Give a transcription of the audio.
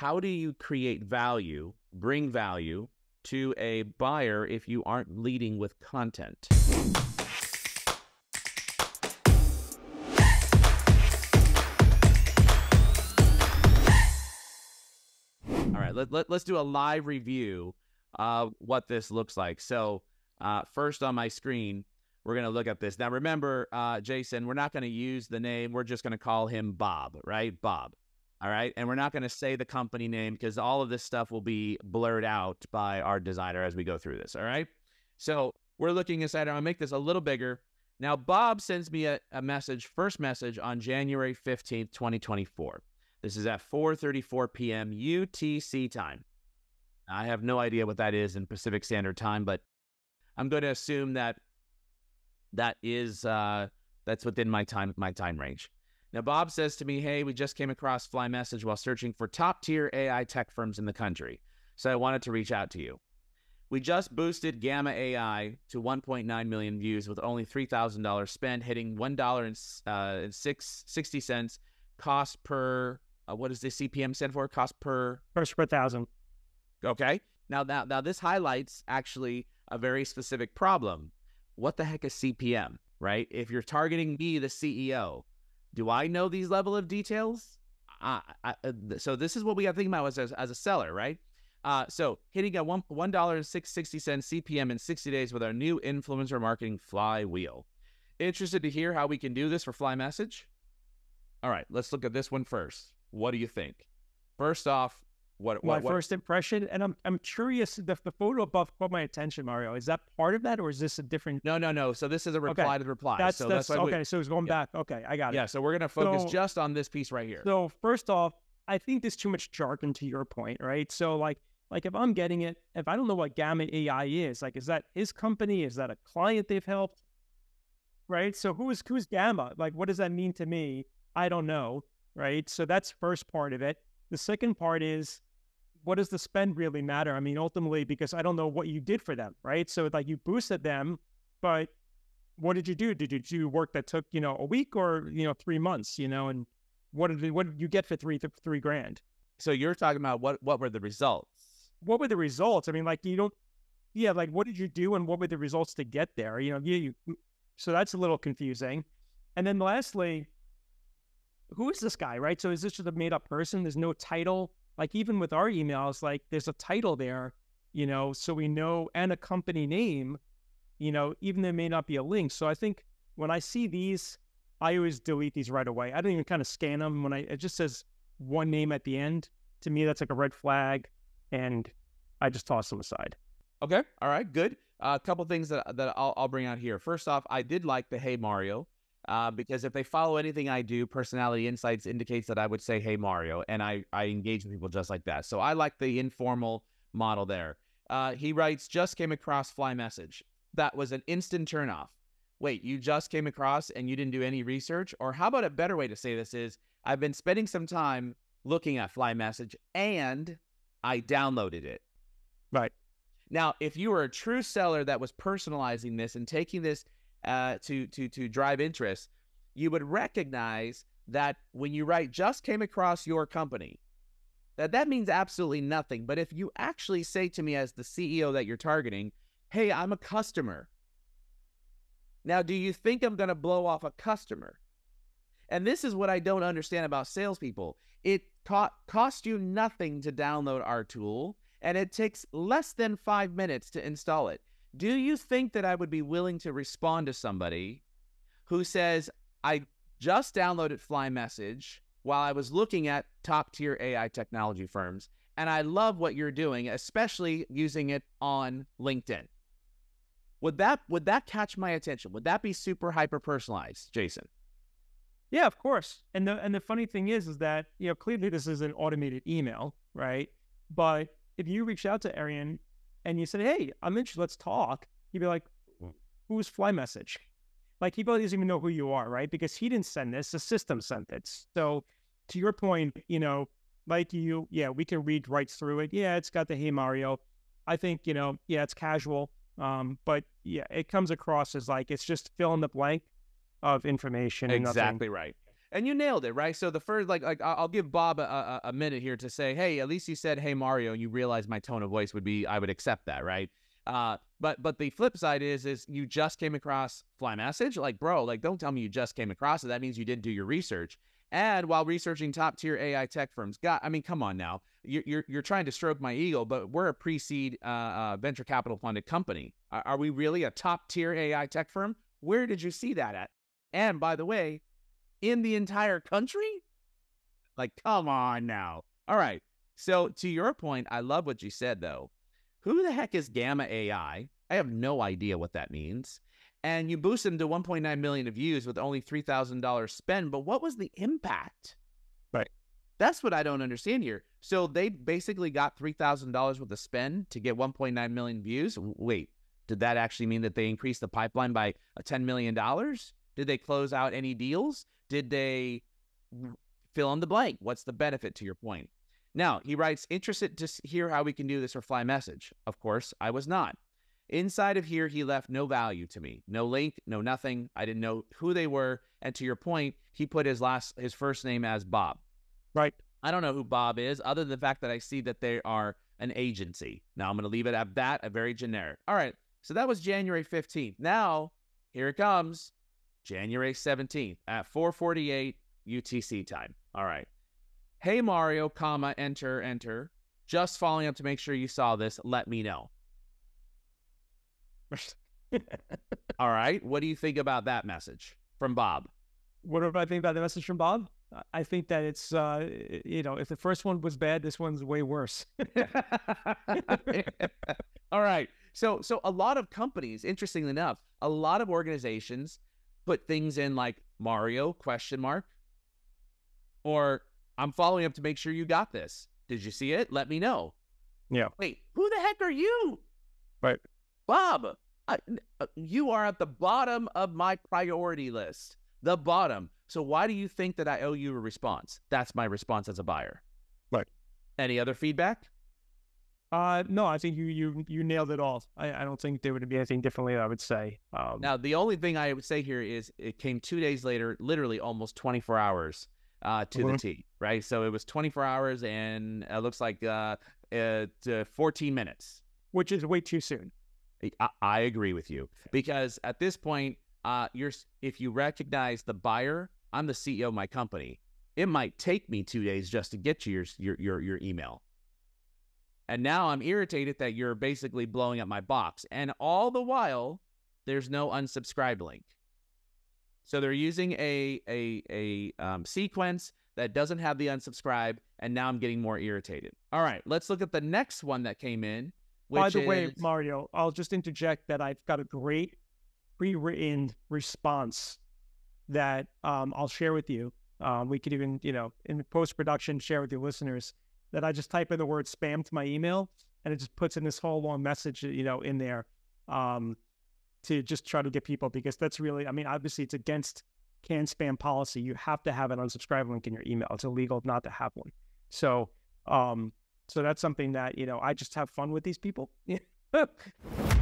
how do you create value, bring value to a buyer if you aren't leading with content? All right, let, let, let's do a live review of what this looks like. So, uh, first on my screen, we're going to look at this. Now, remember, uh, Jason, we're not going to use the name. We're just going to call him Bob, right? Bob. All right. And we're not going to say the company name because all of this stuff will be blurred out by our designer as we go through this. All right. So we're looking inside. To make this a little bigger. Now, Bob sends me a, a message, first message on January 15th, 2024. This is at 4:34 p.m. UTC time. I have no idea what that is in Pacific Standard Time, but I'm going to assume that that is uh, that's within my time my time range. Now, Bob says to me, "Hey, we just came across Fly Message while searching for top tier AI tech firms in the country, so I wanted to reach out to you. We just boosted Gamma AI to 1.9 million views with only $3,000 spent, hitting one dollar and uh, six sixty cents cost per uh, what does the CPM stand for? Cost per first per thousand. Okay. Now, now, now, this highlights actually a very specific problem. What the heck is CPM? Right? If you're targeting me, the CEO, do I know these level of details? I, I, uh, so this is what we got to think about as, as, as a seller, right? Uh, so hitting a one one dollar six sixty cents CPM in sixty days with our new influencer marketing flywheel. Interested to hear how we can do this for Fly Message? All right, let's look at this one first. What do you think? First off, what, my what, what, first impression, and I'm I'm curious. The, the photo above caught my attention, Mario. Is that part of that, or is this a different? No, no, no. So this is a reply okay. to the reply. That's so that's, that's okay. We, so it's going yeah. back. Okay, I got it. Yeah. So we're gonna focus so, just on this piece right here. So first off, I think there's too much jargon to your point, right? So like like if I'm getting it, if I don't know what Gamma AI is, like is that his company? Is that a client they've helped? Right. So who is who's Gamma? Like what does that mean to me? I don't know. Right. So that's first part of it. The second part is what does the spend really matter? I mean, ultimately, because I don't know what you did for them, right? So like you boosted them, but what did you do? Did you do work that took, you know, a week or, you know, three months, you know, and what did what did you get for three three grand? So you're talking about what what were the results? What were the results? I mean, like you don't yeah, like what did you do and what were the results to get there? You know, you, you so that's a little confusing. And then lastly, who is this guy, right? So is this just a made up person? There's no title. Like even with our emails, like there's a title there, you know, so we know and a company name, you know, even there may not be a link. So I think when I see these, I always delete these right away. I don't even kind of scan them when I it just says one name at the end. To me, that's like a red flag, and I just toss them aside. Okay, all right, good. A uh, couple things that that I'll, I'll bring out here. First off, I did like the Hey Mario uh, because if they follow anything I do, Personality Insights indicates that I would say, "Hey Mario," and I I engage with people just like that. So I like the informal model there. Uh, he writes, "Just came across Fly Message. That was an instant turnoff. Wait, you just came across and you didn't do any research? Or how about a better way to say this is, I've been spending some time looking at Fly Message and I downloaded it. Right. Now, if you were a true seller that was personalizing this and taking this uh, to to to drive interest, you would recognize that when you write "just came across your company," that that means absolutely nothing. But if you actually say to me as the CEO that you're targeting, "Hey, I'm a customer," now do you think I'm going to blow off a customer? And this is what I don't understand about salespeople. It co- costs you nothing to download our tool, and it takes less than five minutes to install it. Do you think that I would be willing to respond to somebody who says, I just downloaded Fly Message while I was looking at top tier AI technology firms, and I love what you're doing, especially using it on LinkedIn? Would that would that catch my attention? Would that be super hyper personalized, Jason? Yeah, of course. And the and the funny thing is, is that you know clearly this is an automated email, right? But if you reach out to Arian and you said, "Hey, I'm interested. Let's talk," he'd be like, "Who's Fly Message?" Like he probably doesn't even know who you are, right? Because he didn't send this; the system sent it. So, to your point, you know, like you, yeah, we can read right through it. Yeah, it's got the "Hey Mario." I think you know, yeah, it's casual, um, but yeah, it comes across as like it's just fill in the blank of information. Exactly right. And you nailed it, right? So the first, like, like I'll give Bob a, a, a minute here to say, hey, at least you said, hey Mario, and you realize my tone of voice would be, I would accept that, right? Uh, but but the flip side is is you just came across Fly Message, like bro, like don't tell me you just came across it. That means you didn't do your research. And while researching top tier AI tech firms, God, I mean, come on now, you're you're, you're trying to stroke my ego, but we're a pre-seed uh, uh, venture capital funded company. Are, are we really a top tier AI tech firm? Where did you see that at? And by the way, in the entire country? Like, come on now. All right. So to your point, I love what you said though. Who the heck is Gamma AI? I have no idea what that means. And you boost them to 1.9 million views with only $3,000 spend. But what was the impact? Right. That's what I don't understand here. So they basically got $3,000 worth of spend to get 1.9 million views. Wait, did that actually mean that they increased the pipeline by $10 million? Did they close out any deals? Did they fill in the blank? What's the benefit to your point? Now, he writes, interested to hear how we can do this or fly message. Of course, I was not. Inside of here, he left no value to me. No link, no nothing. I didn't know who they were. And to your point, he put his last his first name as Bob. Right. I don't know who Bob is, other than the fact that I see that they are an agency. Now I'm gonna leave it at that, a very generic. All right. So that was January 15th. Now, here it comes. January 17th at 448 UTC time. All right. Hey Mario, comma, enter, enter. Just following up to make sure you saw this. Let me know. All right. What do you think about that message from Bob? What do I think about the message from Bob? I think that it's, uh, you know, if the first one was bad, this one's way worse. All right. So, so a lot of companies, interestingly enough, a lot of organizations put things in like Mario question mark, or I'm following up to make sure you got this. Did you see it? Let me know. Yeah. Wait, who the heck are you? Right. Bob, I, uh, you are at the bottom of my priority list. The bottom. So why do you think that I owe you a response? That's my response as a buyer. Right. Any other feedback? Uh, no, I think you you you nailed it all. I, I don't think there would be anything differently. I would say. Um, now, the only thing I would say here is it came two days later, literally almost 24 hours uh, to mm-hmm. the T. Right. So it was 24 hours, and it looks like uh, uh, 14 minutes, which is way too soon. I, I agree with you because at this point, uh, you're if you recognize the buyer, I'm the CEO of my company. It might take me two days just to get you your your your, your email. And now I'm irritated that you're basically blowing up my box. And all the while, there's no unsubscribe link. So they're using a a a um, sequence that doesn't have the unsubscribe, and now I'm getting more irritated. All right, let's look at the next one that came in. By the is... way, Mario, I'll just interject that I've got a great pre-written response that um, I'll share with you. Um, we could even, you know, in post production, share with your listeners that I just type in the word spam to my email and it just puts in this whole long message, you know, in there um, to just try to get people because that's really, I mean, obviously it's against CAN spam policy. You have to have an unsubscribe link in your email. It's illegal not to have one. So, um, so that's something that, you know, I just have fun with these people.